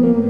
Mm-hmm.